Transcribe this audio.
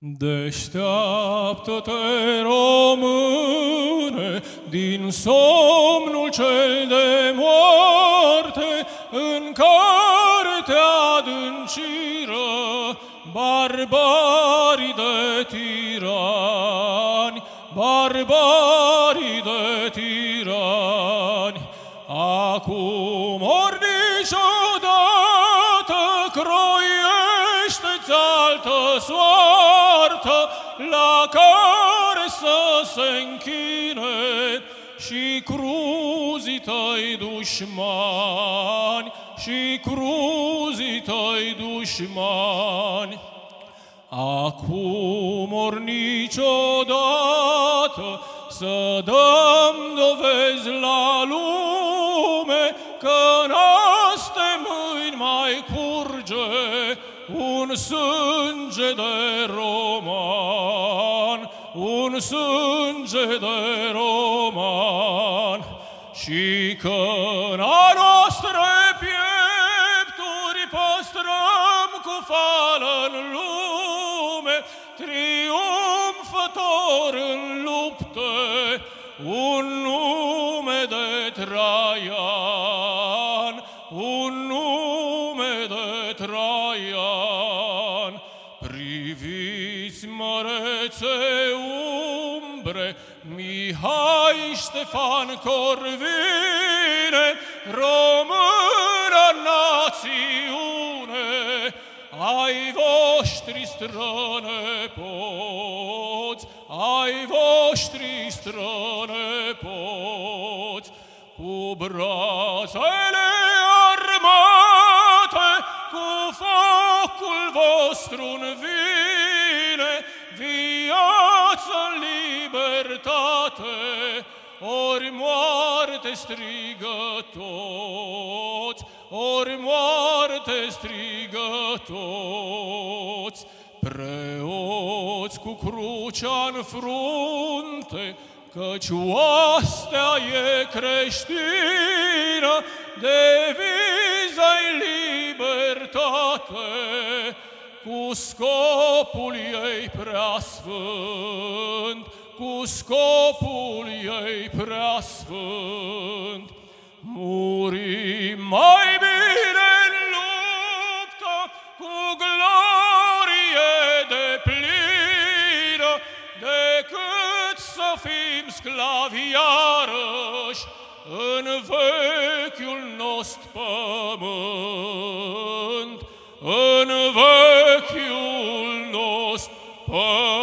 Deșteaptă-te, române, din somnul cel de moarte, în care te adânciră barbarii de tirani, barbarii de tirani. Acum ori niciodată croiește-ți altă soartă la care să se închine și cruzii tăi dușmani, și cruzii tăi dușmani. Acum ori niciodată să dăm dovezi la lume că în aste mâini mai curge un sânge de roman, un sânge de roman. Și că în a noastre piepturi păstrăm cu fală în lume, triumfător în lupte, un nume de Traian, un nume de Traian. Priviți mărețe umbre, Mihai Ștefan Corvine, română națiune, ai voștri strănepoți, ai voștri strănepoți, cu brațele focul vostru în vine, viață în libertate, ori moarte strigă toți, ori moarte strigă toți. Preoți cu crucea în frunte, căci oastea e creștină, deviza-i libertate, cu scopul ei preasfânt, cu scopul ei preasfânt. Murim mai bine în luptă, cu glorie de plină, decât să fim sclavi iarăși în vechiul nostru pământ, în vechiul nostru